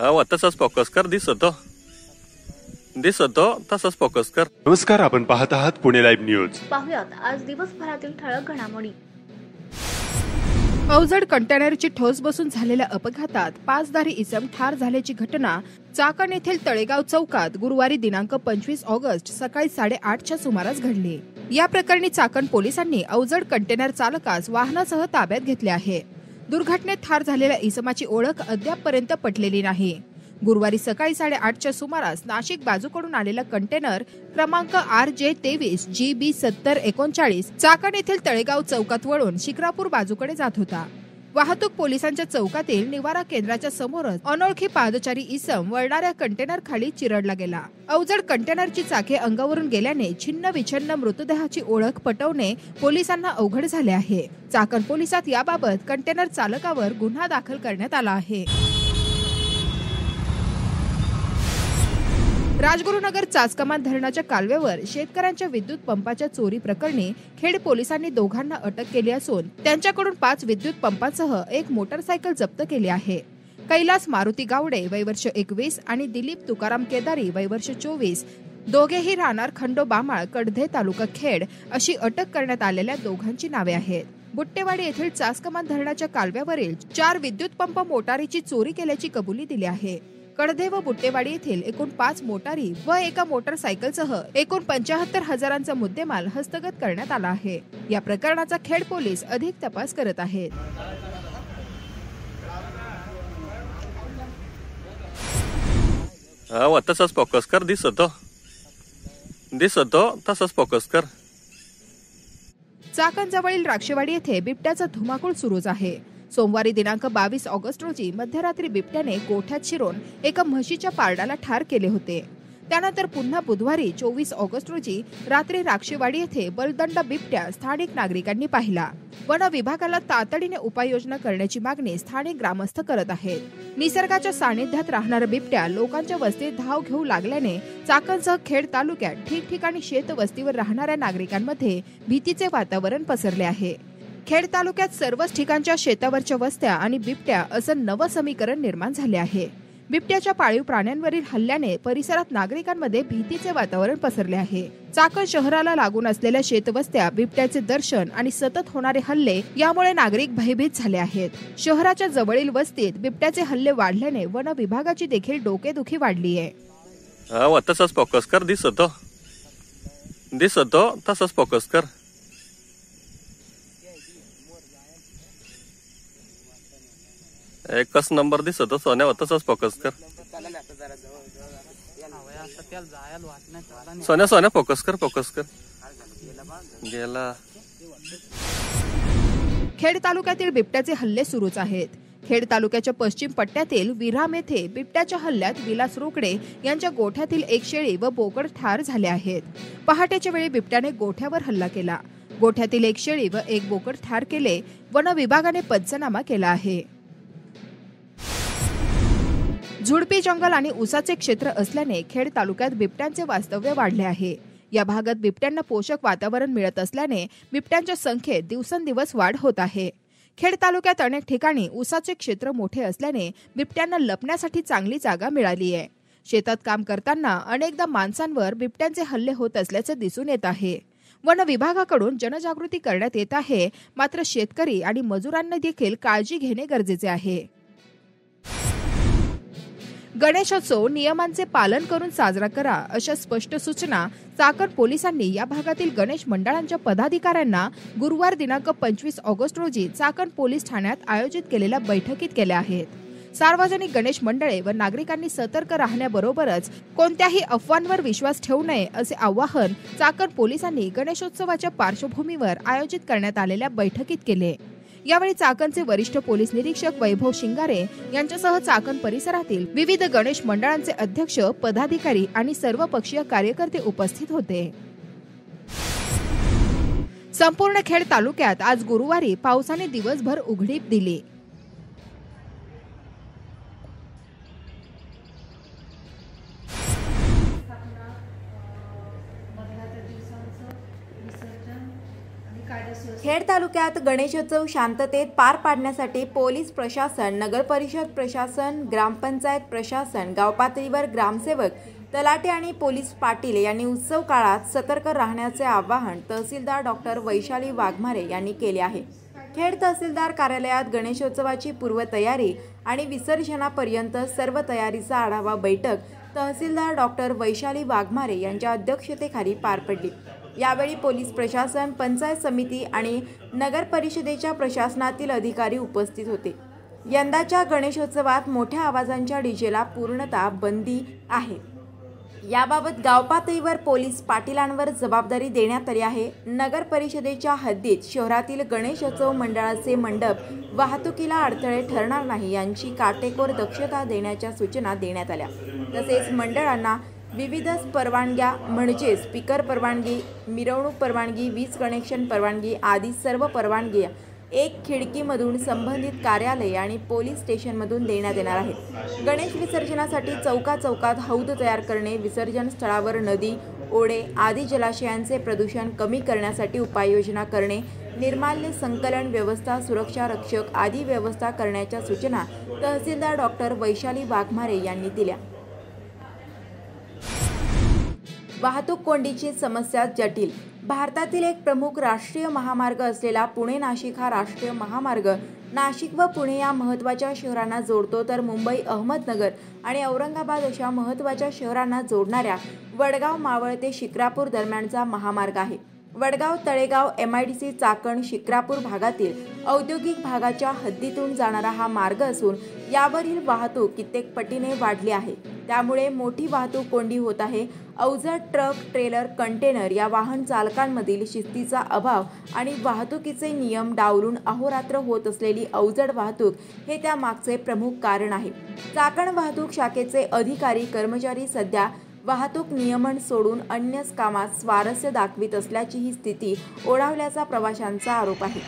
हो तसाच फोकस कर दिसतो. दिसतो तसाच फोकस कर. नमस्कार आपण पाहत आहात पुणे लाईव्ह न्यूज पाहुयात आज दिवसभरातील ठळक घडामोडी. अवजड कंटेनरची ठोस बसून झालेल्या अपघातात पाच दारी इसम ठार झाल्याची घटना चाकण येथील तळेगाव चौकात गुरुवारी दिनांक पंचवीस ऑगस्ट सकाळी साडेआठच्या सुमारास घडली. या प्रकरणी चाकण पोलिसांनी अवजड कंटेनर चालकास वाहनासह ताब्यात घेतले आहे. दुर्घटनेत ठार झालेल्या इसमाची ओळख अद्यापपर्यंत पटलेली नाही. गुरुवारी सकाळी साडेआठच्या सुमारास नाशिक बाजूकडून आलेला कंटेनर क्रमांक आर जे तेवीस जी बी सत्तर एकोणचाळीस चाकण येथील तळेगाव चौकात वळून शिक्रापूर बाजूकडे जात होता. वाहतूक पोलिसांच्या चौकातील निवारा केंद्राच्या समोरच अनोळखी पादचारी इसम वळणाऱ्या कंटेनर खाली चिरडला गेला. अवजड कंटेनरची चाके अंगावरून गेल्याने छिन्न विछिन्न मृतदेहाची ओळख पटवणे पोलिसांना अवघड झाले आहे. चाकण पोलिसात याबाबत कंटेनर चालकावर गुन्हा दाखल करण्यात आला आहे. राजगुरुनगर चाचकमान धरणाच्या कालव्यावर शेतकऱ्यांच्या विद्युत पंपाच्या चोरी प्रकरणी खेड पोलिसांनी दोघांना अटक केली असून त्यांच्याकडून पाच विद्युत पंपांसह एक मोटरसायकल जप्त केली आहे. कैलास मारुती गावडे वयवर्ष एकवीस आणि दिलीप तुकाराम केदारी वयवर्ष चोवीस दोघेही राहणार खंडो बामाळ कडधे तालुका खेड अशी अटक करण्यात आलेल्या दोघांची नावे आहेत. बुट्टेवाडी येथील चासकमान धरणाच्या कालव्यावरील चार विद्युत पंप मोटारीची चोरी केल्याची कबुली दिली आहे. कडधे व बुट्टेवाडी येथील एकूण पाच मोटारी व एका मोटरसायकलसह एकूण पंचाहत्तर हजारांचा मुद्देमाल हस्तगत करण्यात आला आहे. या प्रकरणाचा खेड पोलीस अधिक तपास करत आहेत. हो तसाच फोकस कर दिसतो. दिसतो तसाच फोकस कर. चाकणजवळील राक्षेवाडी येथे बिबट्याचा धुमाकूळ सुरूच आहे. सोमवारी दिनांक बावीस ऑगस्ट रोजी मध्यरात्री बिबट्याने गोठ्यात शिरून एका म्हशीच्या पारडाला ठार केले होते. त्यानंतर पुन्हा बुधवारी चोवीस ऑगस्ट रोजी रात्री राक्षेवाडी येथे बलदंड बिबट्या स्थानिक नागरिकांनी पाहिला. वन विभागाला तातडीने उपाययोजना करण्याची मागणी स्थानिक ग्रामस्थ करत आहेत. निसर्गाच्या सानिध्यात राहणाऱ्या बिबट्या लोकांच्या वस्तीत धाव घेऊ लागल्याने चाकणसह खेड तालुक्यात ठिकठिकाणी शेतवस्तीवर राहणाऱ्या नागरिकांमध्ये भीतीचे वातावरण पसरले आहे. खेड तालुक्यात सर्वच ठिकाणच्या शेतावरच्या वस्त्या आणि बिबट्या असं नवं समीकरण निर्माण झाले आहे. बिबट्याच्या पाळीव प्राण्यांवरील हल्ल्याने परिसरात नागरिकांमध्ये भीतीचे वातावरण पसरले आहे. चाकण शहराला लागून असलेल्या शेतवस्त्या बिबट्याचे दर्शन आणि सतत होणारे हल्ले यामुळे नागरिक भयभीत झाले आहेत. शहराच्या जवळील वस्तीत बिबट्याचे हल्ले वाढल्याने वन विभागाची देखील डोकेदुखी वाढली आहे. हो फोकस कर दिसतो. दिसतो तसंच फोकस कर. एकच नंबर दिसत सोन्यावर तसंच फोकस कर. सोन्या सोन्या फोकस कर फोकस कर. गेला. खेड तालुक्यातील बिबट्याचे हल्ले सुरूच आहेत. खेड तालुक्याच्या पश्चिम पट्ट्यातील विराम येथे बिबट्याच्या हल्ल्यात विलास रोकडे यांच्या गोठ्यातील एक शेळी व बोकड ठार झाले आहेत. पहाटेच्या वेळी बिबट्याने गोठ्यावर हल्ला केला. गोठ्यातील एक शेळी व एक बोकड ठार केले. वन विभागाने पंचनामा केला आहे. झुडपी जंगल आणि ऊसाचे क्षेत्र असल्याने खेड तालुक्यात बिबट्यांचे वास्तव्य वाढले आहे. या भागात बिबट्यांना पोषक वातावरण मिळत असल्याने बिबट्यांच्या संख्येत दिवसेंदिवस वाढ होत आहे. खेड तालुक्यात अनेक ठिकाणी उसाचे क्षेत्र मोठे असल्याने बिबट्यांना लपण्यासाठी चांगली जागा मिळाली आहे. शेतात काम करताना अनेकदा माणसांवर बिबट्यांचे हल्ले होत असल्याचे दिसून येत आहे. वन विभागाकडून जनजागृती करण्यात येत आहे. मात्र शेतकरी आणि मजुरांना देखील काळजी घेणे गरजेचे आहे. गणेशोत्सव नियमांचे पालन करून साजरा करा अशा स्पष्ट सूचना चाकण पोलिसांनी या भागातील गणेश मंडळांच्या पदाधिकाऱ्यांना गुरुवार दिनांक पंचवीस ऑगस्ट रोजी चाकण पोलीस ठाण्यात आयोजित केलेल्या बैठकीत केल्या आहेत. सार्वजनिक गणेश मंडळे व नागरिकांनी सतर्क राहण्याबरोबरच कोणत्याही अफवांवर विश्वास ठेवू नये असे आवाहन चाकण पोलिसांनी गणेशोत्सवाच्या पार्श्वभूमीवर आयोजित करण्यात आलेल्या बैठकीत केले. यावेळी चाकणचे वरिष्ठ पोलीस निरीक्षक वैभव शिंगारे यांच्यासह चाकण परिसरातील विविध गणेश मंडळांचे अध्यक्ष पदाधिकारी आणि सर्व पक्षीय कार्यकर्ते उपस्थित होते. संपूर्ण खेड तालुक्यात आज गुरुवारी पावसाने दिवसभर उघडीप दिली मधल्या त्या दिवसांचं विसर्जन आणि कायदा खेड तालुक्यात गणेशोत्सव शांततेत पार पाडण्यासाठी पोलीस प्रशासन नगरपरिषद प्रशासन ग्रामपंचायत प्रशासन गाव पातळीवर ग्रामसेवक तलाटे आणि पोलीस पाटील यांनी उत्सव काळात सतर्क राहण्याचे आवाहन तहसीलदार डॉक्टर वैशाली वाघमारे यांनी केले आहे. खेड तहसीलदार कार्यालयात गणेशोत्सवाची पूर्वतयारी आणि विसर्जनापर्यंत सर्व तयारीचा आढावा बैठक तहसीलदार डॉक्टर वैशाली वाघमारे यांच्या अध्यक्षतेखाली पार पडली. यावेळी पोलीस प्रशासन पंचायत समिती आणि नगर परिषदेच्या प्रशासनातील अधिकारी उपस्थित होते. यंदाच्या गणेशोत्सवात मोठ्या आवाजांच्या डीजेला पूर्णतः बंदी आहे. याबाबत गावपातळीवर पोलीस पाटीलांवर जबाबदारी देण्यात आली आहे. नगर परिषदेच्या हद्दीत शहरातील गणेशोत्सव मंडळाचे मंडप वाहतुकीला अडथळे ठरणार नाही यांची काटेकोर दक्षता देण्याच्या सूचना देण्यात आल्या. तसेच मंडळांना विविध परवानग्या म्हणजे स्पीकर परवानगी मिरवणूक परवानगी वीज कनेक्शन परवानगी आदी सर्व परवानगी एक खिडकीमधून संबंधित कार्यालय आणि पोलीस स्टेशनमधून देण्यात येणार आहे गणेश विसर्जनासाठी चौका चौकात हौद तयार करणे विसर्जन स्थळावर नदी ओढे आदी जलाशयांचे प्रदूषण कमी करण्यासाठी उपाययोजना करणे निर्माल्य संकलन व्यवस्था सुरक्षा रक्षक आदी व्यवस्था करण्याच्या सूचना तहसीलदार डॉक्टर वैशाली वाघमारे यांनी दिल्या. वाहतूक कोंडीची समस्या जटिल. भारतातील एक प्रमुख राष्ट्रीय महामार्ग असलेला पुणे नाशिक हा राष्ट्रीय महामार्ग. नाशिक व पुणे या महत्त्वाच्या शहरांना जोडतो तर मुंबई अहमदनगर आणि औरंगाबाद अशा महत्त्वाच्या शहरांना जोडणाऱ्या वडगाव मावळ ते शिक्रापूर दरम्यानचा महामार्ग आहे. Vadgaon Talegaon M I D C Chakan Shikrapur भागातील औद्योगिक भागाच्या हद्दीतून जाणारा हा मार्ग असून यावरील वाहतूक कित्येक पटीने वाढली आहे. त्यामुळे मोठी वाहतूक कोंडी होत आहे. अवजड ट्रक ट्रेलर कंटेनर या वाहन चालकांमधील शिस्तीचा अभाव आणि वाहतुकीचे नियम डावलून अहोरात्र होत असलेली अवजड वाहतूक हे त्यामागचे प्रमुख कारण आहे. चाकण वाहतूक शाखेचे अधिकारी कर्मचारी सध्या वाहतूक नियमन सोडून अन्यच कामात स्वारस्य दाखवित असल्याची ही स्थिती ओढावल्याचा प्रवाशांचा आरोप आहे.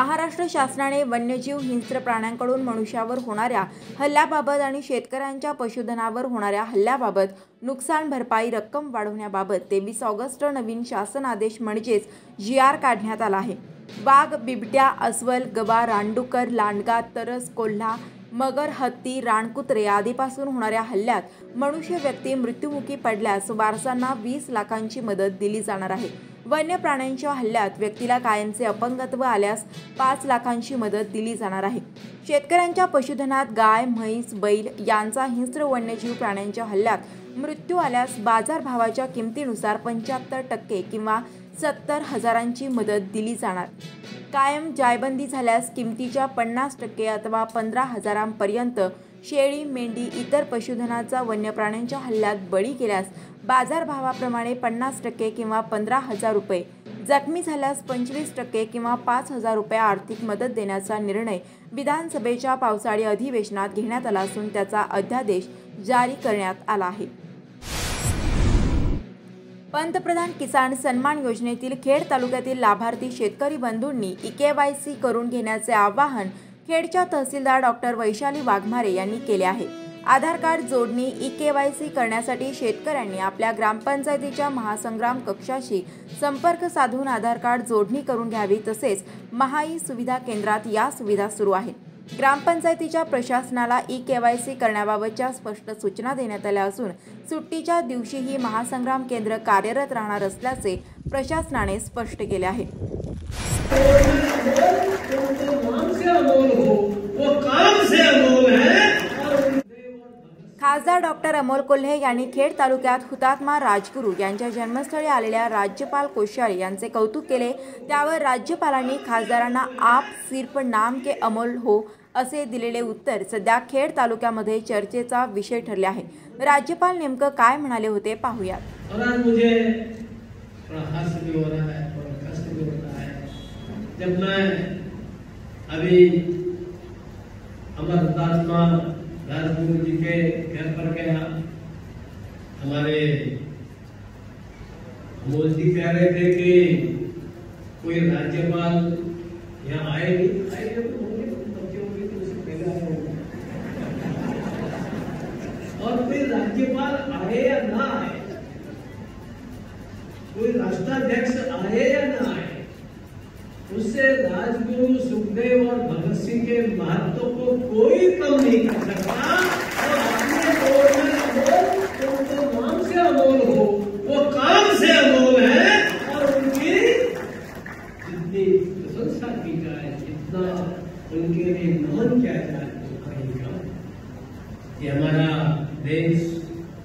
महाराष्ट्र शासनाने वन्यजीव हिंस्र प्राण्यांकडून मनुष्यावर होणाऱ्या हल्ल्याबाबत आणि शेतकऱ्यांच्या पशुधनावर होणाऱ्या हल्ल्याबाबत नुकसान भरपाई रक्कम वाढवण्याबाबत तेवीस ऑगस्ट नवीन शासन आदेश म्हणजेच जी आर काढण्यात आला आहे. वाघ बिबट्या अस्वल गवा रानडुकर लांडगा तरस कोल्हा मगर हत्ती रानकुत्रे आदीपासून होणाऱ्या हल्ल्यात मनुष्य व्यक्ती मृत्युमुखी पडल्यास वारसांना वीस लाखांची मदत दिली जाणार आहे. वन्य प्राण्यांच्या हल्ल्यात व्यक्तीला कायमचे अपंगत्व आल्यास पाच लाखांची मदत दिली जाणार आहे. शेतकऱ्यांच्या पशुधनात गाय म्हैस बैल यांचा हिंस्र वन्यजीव प्राण्यांच्या हल्ल्यात मृत्यू आल्यास बाजारभावाच्या किमतीनुसार पंच्याहत्तर टक्के किंवा सत्तर हजारांची मदत दिली जाणार. कायम जायबंदी झाल्यास किमतीच्या पन्नास टक्के अथवा पंधरा हजारांपर्यंत शेळी मेंढी इतर पशुधनाचा वन्य प्राण्यांच्या हल्ल्यात बळी गेल्यास बाजारभावाप्रमाणे पन्नास टक्के किंवा पंधरा हजार रुपये. जखमी झाल्यास पंचवीस टक्के किंवा पाच हजार रुपये आर्थिक मदत देण्याचा निर्णय विधानसभेच्या पावसाळी अधिवेशनात घेण्यात आला असून त्याचा अध्यादेश जारी करण्यात आला आहे. पंतप्रधान किसान सन्मान योजनेतील खेड तालुक्यातील लाभार्थी शेतकरी बंधूंनी ई के वाय सी करून घेण्याचे आवाहन खेडच्या तहसीलदार डॉक्टर वैशाली वाघमारे यांनी केले आहे. आधार कार्ड जोडणी ई के वाय सी करण्यासाठी शेतकऱ्यांनी आपल्या ग्रामपंचायतीच्या महासंग्राम कक्षाशी संपर्क साधून आधार कार्ड जोडणी करून घ्यावी तसेच महाई सुविधा केंद्रात या सुविधा सुरू आहेत. ग्रामपंचायतीच्या प्रशासनाला ई के वाय सी करण्याबाबतच्या स्पष्ट सूचना देण्यात आल्या असून सुट्टीच्या दिवशीही महासंग्राम केंद्र कार्यरत राहणार असल्याचे प्रशासनाने स्पष्ट केले आहे नाम से अमोल हो वो काम से अमोल है खासदार डॉक्टर अमोल कोल्हे यांनी खेड तालुक्यात हुतात्मा राजगुरू यांच्या जन्मस्थळी आलेल्या राज्यपाल कोश्यारी यांचे कौतुक केले. त्यावर राज्यपालांनी खासदारांना आप सिर्फ नाम के अमोल हो असे दिलेले उत्तर सध्या खेड तालुक्यामध्ये चर्चेचा विषय ठरले आहे. राज्यपाल नेमकं काय म्हणाले होते पाहूयात. जब मैं अभी अमर राजगुरु जी के घर पर गया। हमारे अमोल जी कह रहे थे कि कोई राज्यपाल यहाँ आए नहीं आए जब होंगे, बच्चे होंगे तो उससे पहले आए होंगे और कोई राज्यपाल आए या ना आए, कोई राष्ट्राध्यक्ष आए या ना उससे राजगुरु सुखदेव और भगत सिंह के महत्त्व को कोई कम नहीं कर सकता। और अपने दौर में अमोल तो उनके नाम से अमोल हो। वो काम से अमोल है और उनकी जितनी प्रशंसा की जाए जितना उनके लिए नमन किया जाए तो कहीं कम ये हमारा देश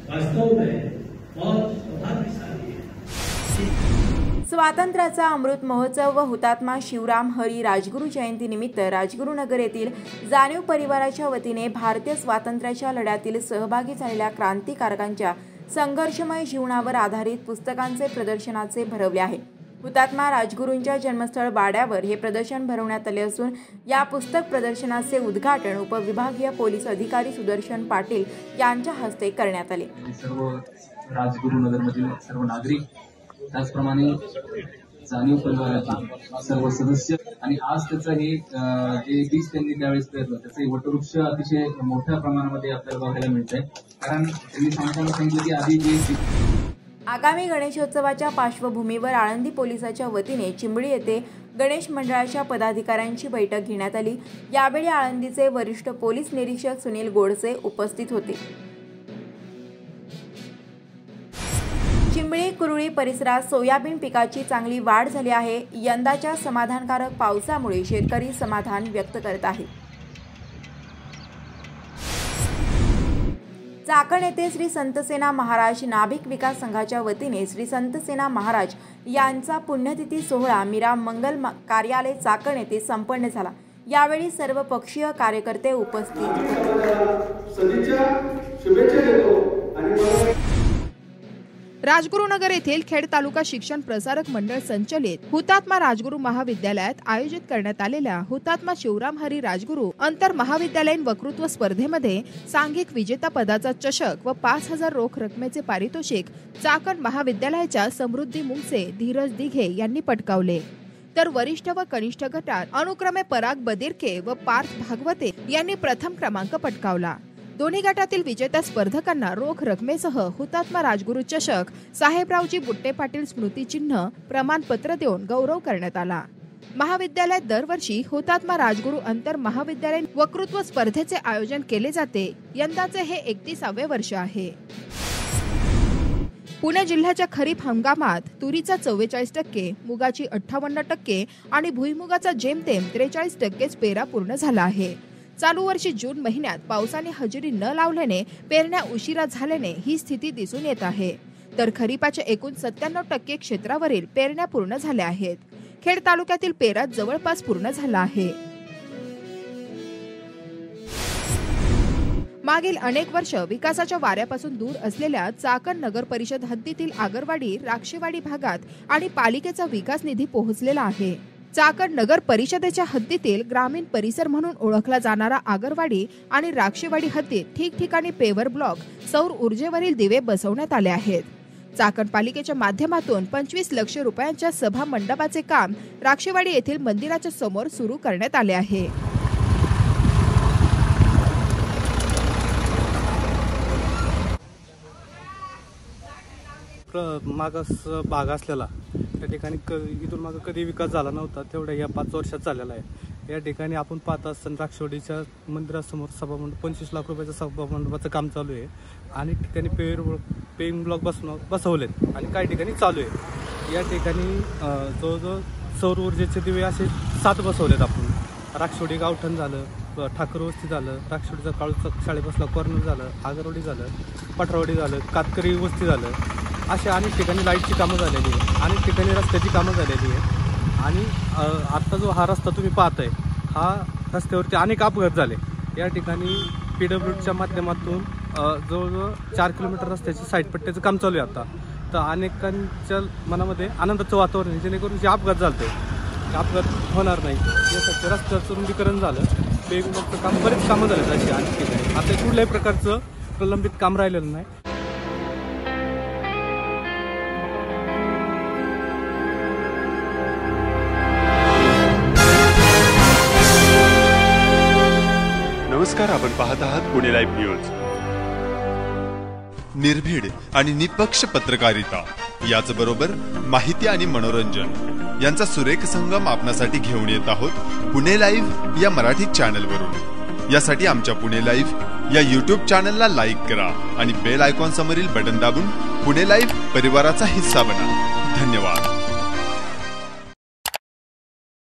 वास्तव में बहुत सौभाग्यशाली है स्वातंत्र्याचा अमृत महोत्सव व हुतात्मा शिवराम हरी राजगुरू जयंतीनिमित्त राजगुरुनगर येथील जाणीव परिवाराच्या वतीने भारतीय स्वातंत्र्याच्या लढ्यातील सहभागी झालेल्या क्रांतिकारकांच्या संघर्षमय जीवनावर आधारित पुस्तकांचे प्रदर्शनाचे भरवले आहे. हुतात्मा राजगुरूंच्या जन्मस्थळ बाड्यावर हे प्रदर्शन भरवण्यात आले असून या पुस्तक प्रदर्शनाचे उद्घाटन उपविभागीय पोलीस अधिकारी सुदर्शन पाटील यांच्या हस्ते करण्यात आले. सर्व राजगुरुनगरमधील सर्व नागरिक त्याचप्रमाणे जाणीव परिवाराचे सर्व सदस्य आणि आज त्याचं हे जे बीज त्यांनी त्यावेळेस पेरलं त्याचं वटवृक्ष अतिशय मोठ्या प्रमाणामध्ये आपल्याला बघायला मिळतंय. कारण त्यांनी सांगताना सांगितलं की आधी जे आगामी गणेशोत्सवाच्या पार्श्वभूमीवर आळंदी पोलिसाच्या वतीने चिंबळी येथे गणेश मंडळाच्या पदाधिकाऱ्यांची बैठक घेण्यात आली. यावेळी आळंदीचे वरिष्ठ पोलीस निरीक्षक सुनील गोडसे उपस्थित होते. चिंबळी कुरुळी परिसरात सोयाबीन पिकाची चांगली वाढ झाली आहे. यंदाच्या समाधानकारक पावसामुळे शेतकरी समाधान व्यक्त करत आहे. चाकण येथे श्री संतसेना महाराज नाभिक विकास संघाच्या वतीने श्री संतसेना महाराज यांचा पुण्यतिथी सोहळा मीरा मंगल कार्यालय चाकण येथे संपन्न झाला. यावेळी सर्व पक्षीय कार्यकर्ते उपस्थित राजगुरुनगर येथील खेड तालुका शिक्षण प्रसारक मंडळ संचलित हुतात्मा राजगुरू महाविद्यालयात आयोजित करण्यात आलेल्या हुतात्मा शिवराम हरी राजगुरू अंतर महाविद्यालयीन वक्तृत्व स्पर्धेमध्ये सांघिक विजेता पदाचा चषक व पाच हजार रोख रकमेचे पारितोषिक चाकण महाविद्यालयाच्या समृद्धी मुंगसे धीरज दिघे यांनी पटकावले. तर वरिष्ठ व कनिष्ठ गटात अनुक्रमे पराग बदिरके व पार्थ भागवते यांनी प्रथम क्रमांक पटकावला. दोन्ही गटातील विजेत्या स्पर्धकांना रोख रकमेसह हुतात्मा राजगुरू चषक साहेबरावजी बुट्टे पाटील स्मृतिचिन्ह प्रमाणपत्र देऊन गौरव करण्यात आला. महाविद्यालयात दरवर्षी हुतात्मा राजगुरू अंतर महाविद्यालयीन वक्तृत्व स्पर्धेचे आयोजन केले जाते. यंदाचे हे एकतीसावे वर्ष आहे. पुणे जिल्ह्याच्या खरीप हंगामात तुरीचा चव्वेचाळीस टक्के मुगाची अठ्ठावन्न टक्के आणि भुईमुगाचा जेमतेम त्रेचाळीस टक्केच पेरा पूर्ण झाला आहे. चालू वर्षी जून महिन्यात पावसाने हजेरी न लावल्याने पेरण्या उशिरा झाल्याने ही स्थिती दिसून येत आहे. तर खरीपाच्या एकूण सत्त्याण्णव टक्के क्षेत्रावरील पेरण्या पूर्ण झाल्या आहेत. खेड तालुक्यातील पेरा जवळपास पूर्ण झाला आहे. मागील अनेक वर्ष विकासाच्या वाऱ्यापासून दूर असलेल्या चाकण नगर परिषद हद्दीतील आगरवाडी राक्षेवाडी भागात आणि पालिकेचा विकास निधी पोहोचलेला आहे. चाकण नगर परिषदेच्या हद्दीतील ग्रामीण परिसर म्हणून ओळखला जाणारा आगरवाडी आणि राक्षेवाडी हद्दीत ठिकठिकाणी पेवर ब्लॉक सौर ऊर्जेवरील दिवे बसवण्यात आले आहेत. चाकण पालिकेच्या माध्यमातून पंचवीस लक्ष रुपयांच्या सभा मंडपाचे काम राक्षेवाडी येथील मंदिराच्या समोर सुरू करण्यात आले आहे. प्र मागास भाग असलेला त्या ठिकाणी क इथून मागं कधी विकास झाला नव्हता तेवढ्या या पाच वर्षात झालेला आहे. या ठिकाणी आपण पाहत असताना राक्षोडीच्या मंदिरासमोर सभामंडप पंचवीस लाख रुपयाचं सभामंडपाचं काम चालू आहे. आणि ठिकाणी पेर पेईंग ब्लॉक बसव बसवलेत. आणि काही ठिकाणी चालू आहे. या ठिकाणी जवळजवळ सौर ऊर्जेचे दिवे असे सात बसवलेत आपण. राक्षोडी गावठण झालं ठाकरवस्ती ठाकर वस्ती झालं राक्षोडीचा काळूचा शाळेपासला कॉर्नर झालं आगरवाडी झालं पठरावडी झालं कातकरी वस्ती झालं. अशा अनेक ठिकाणी लाईटची कामं झालेली आहे अनेक ठिकाणी रस्त्याची कामं झालेली आहे आणि आत्ता जो हा रस्ता तुम्ही पाहताय हा रस्त्यावरती अनेक अपघात झाले. या ठिकाणी पी डब्ल्यूच्या माध्यमातून जवळजवळ चार किलोमीटर रस्त्याची साईडपट्ट्याचं काम चालू आहे आता. तर अनेकांच्या मनामध्ये आनंदाचं वातावरण आहे जेणेकरून जे अपघात झाले अपघात होणार नाही. यासाठी रस्त्याचं रुंदीकरण झालं. वेगवेगळं काम बरेच कामं झालेत अशी आणखी आता कुठल्याही प्रकारचं प्रलंबित काम राहिलेलं नाही. नमस्कार आपण पाहत आहात पुणे लाईव्ह न्यूज निर्भीड आणि निपक्ष पत्रकारिता याचबरोबर माहिती आणि मनोरंजन. यांचा सुरेख संगम आपणासाठी घेऊन येत आहोत पुणे लाईव्ह या मराठी चॅनलवरून. यासाठी आमच्या पुणे लाईव्ह या युट्यूब चॅनलला लाईक करा आणि बेल आयकॉन समोरील बटन दाबून पुणे लाईव्ह परिवाराचा हिस्सा बना. धन्यवाद.